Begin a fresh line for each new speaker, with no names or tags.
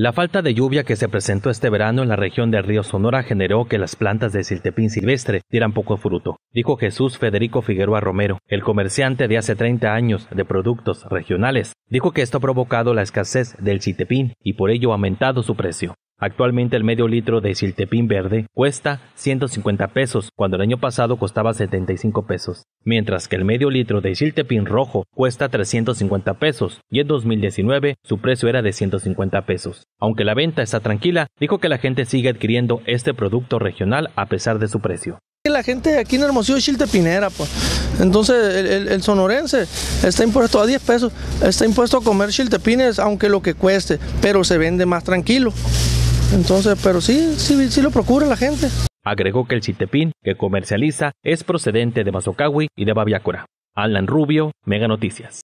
La falta de lluvia que se presentó este verano en la región del río Sonora generó que las plantas de siltepín silvestre dieran poco fruto, dijo Jesús Federico Figueroa Romero, el comerciante de hace 30 años de productos regionales. Dijo que esto ha provocado la escasez del siltepín y por ello ha aumentado su precio. Actualmente el medio litro de siltepín verde cuesta 150 pesos, cuando el año pasado costaba 75 pesos, mientras que el medio litro de siltepín rojo cuesta 350 pesos y en 2019 su precio era de 150 pesos. Aunque la venta está tranquila, dijo que la gente sigue adquiriendo este producto regional a pesar de su precio.
La gente aquí en Hermosillo es chiltepinera, pues. Entonces el, sonorense está impuesto a 10 pesos, está impuesto a comer chiltepines, aunque lo que cueste, pero se vende más tranquilo. Entonces, pero sí, sí, sí lo procura la gente.
Agregó que el chitepín que comercializa es procedente de Mazocawi y de Babiácora. Alan Rubio, Mega Noticias.